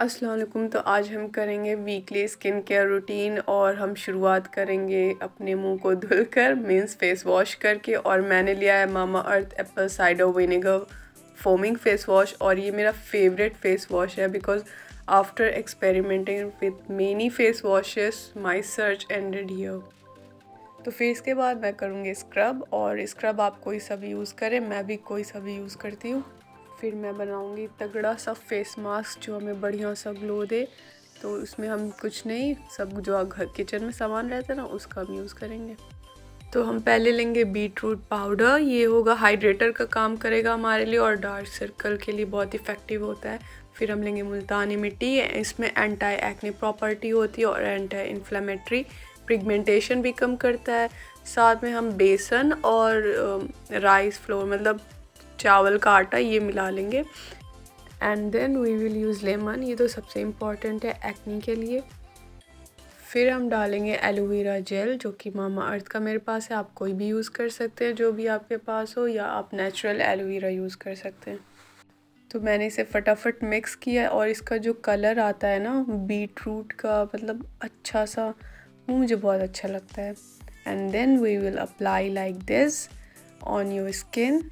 अस्सलाम वालेकुम तो आज हम करेंगे वीकली स्किन केयर रूटीन और हम शुरुआत करेंगे अपने मुँह को धुलकर मीन्स फेस वॉश करके और मैंने लिया है Mamaearth apple cider vinegar foaming face wash और ये मेरा फेवरेट फेस वॉश है because after experimenting with many face washes my search ended here तो फेस के बाद मैं करूँगी स्क्रब और स्क्रब आप कोई सा भी यूज़ करें, मैं भी कोई सा भी यूज़ करती हूँ। फिर मैं बनाऊँगी तगड़ा सा फेस मास्क जो हमें बढ़िया सा ग्लो दे। तो उसमें हम कुछ नहीं, सब जो घर किचन में सामान रहता है ना, उसका हम यूज़ करेंगे। तो हम पहले लेंगे बीट रूट पाउडर ये होगा हाइड्रेटर का काम करेगा हमारे लिए और डार्क सर्कल के लिए बहुत इफ़ेक्टिव होता है। फिर हम लेंगे मुल्तानी मिट्टी, इसमें एंटी एक्ने प्रॉपर्टी होती है और एंटी इन्फ्लेमेटरी पिगमेंटेशन भी कम करता है। साथ में हम बेसन और राइस फ्लोर मतलब चावल का आटा ये मिला लेंगे। And then we will use lemon ये तो सबसे इंपॉर्टेंट है एक्नी के लिए। फिर हम डालेंगे एलोवेरा जेल जो कि मामा अर्थ का मेरे पास है, आप कोई भी यूज़ कर सकते हैं, जो भी आपके पास हो, या आप नेचुरल एलोवेरा यूज़ कर सकते हैं। तो मैंने इसे फटाफट मिक्स किया और इसका जो कलर आता है ना बीट रूट का मतलब अच्छा सा, वो मुझे बहुत अच्छा लगता है। And then we will apply like this on your skin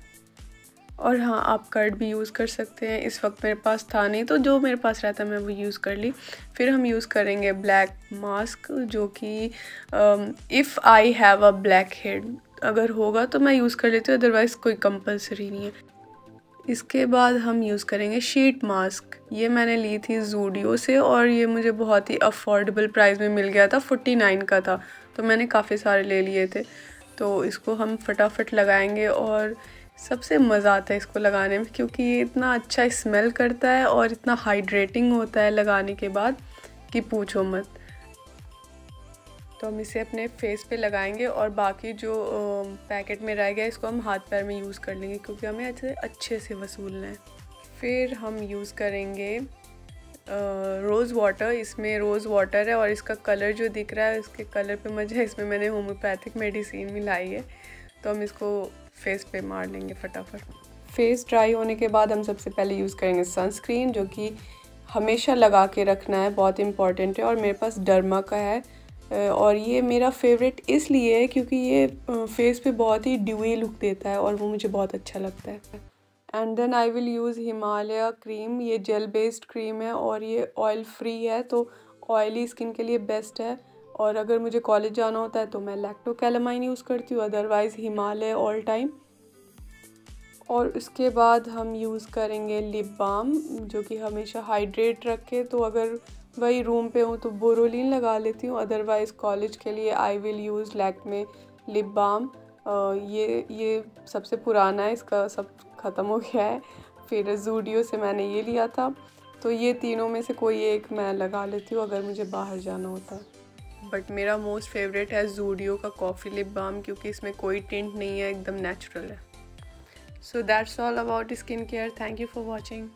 और हाँ आप कर्ड भी यूज़ कर सकते हैं। इस वक्त मेरे पास था नहीं तो जो मेरे पास रहता मैं वो यूज़ कर ली। फिर हम यूज़ करेंगे ब्लैक मास्क जो कि if I have a blackhead अगर होगा तो मैं यूज़ कर लेती हूँ अदरवाइज़ कोई कंपलसरी नहीं है। इसके बाद हम यूज़ करेंगे शीट मास्क ये मैंने ली थी जूडियो से, और ये मुझे बहुत ही अफोर्डेबल प्राइस में मिल गया था फोर्टी नाइन का था। तो मैंने काफ़ी सारे ले लिए थे। तो इसको हम फटाफट लगाएँगे, और सबसे मज़ा आता है इसको लगाने में, क्योंकि ये इतना अच्छा स्मेल करता है और इतना हाइड्रेटिंग होता है लगाने के बाद कि पूछो मत। तो हम इसे अपने फेस पे लगाएँगे और बाकी जो पैकेट में रह गया इसको हम हाथ पैर में यूज़ कर लेंगे, क्योंकि हमें अच्छे अच्छे से वसूलना है। फिर हम यूज़ करेंगे रोज़ वाटर इसमें रोज़ वाटर है और इसका कलर जो दिख रहा है, इसके कलर पे मज़ा है। इसमें मैंने होम्योपैथिक मेडिसिन मिलाई है। तो हम इसको फेस पे मार लेंगे फटाफट। फेस ड्राई होने के बाद हम सबसे पहले यूज़ करेंगे सनस्क्रीन जो कि हमेशा लगा के रखना है, बहुत इंपॉर्टेंट है और मेरे पास डर्मा का है। और ये मेरा फेवरेट इसलिए है क्योंकि ये फेस पे बहुत ही ड्यूई लुक देता है और वो मुझे बहुत अच्छा लगता है। And then I will use Himalaya cream ये जेल बेस्ड क्रीम है और ये ऑयल फ्री है तो ऑयली स्किन के लिए बेस्ट है। और अगर मुझे कॉलेज जाना होता है तो मैं लैक्टो कैलामाइन यूज़ करती हूँ अदरवाइज़ हिमालय ऑल टाइम और उसके बाद हम यूज़ करेंगे लिप बाम जो कि हमेशा हाइड्रेट रखे। तो अगर वही रूम पे हूँ तो बोरोलिन लगा लेती हूँ अदरवाइज़ कॉलेज के लिए I will use Lakme lip balm ये ये सबसे पुराना है, इसका सब ख़त्म हो गया है। फिर जूडियो से मैंने ये लिया था। तो ये तीनों में से कोई एक मैं लगा लेती हूँ, अगर मुझे बाहर जाना होता है। बट मेरा मोस्ट फेवरेट है जूडियो का कॉफ़ी लिप बाम क्योंकि इसमें कोई टिंट नहीं है, एकदम नेचुरल है। So that's all about skin care thank you for watching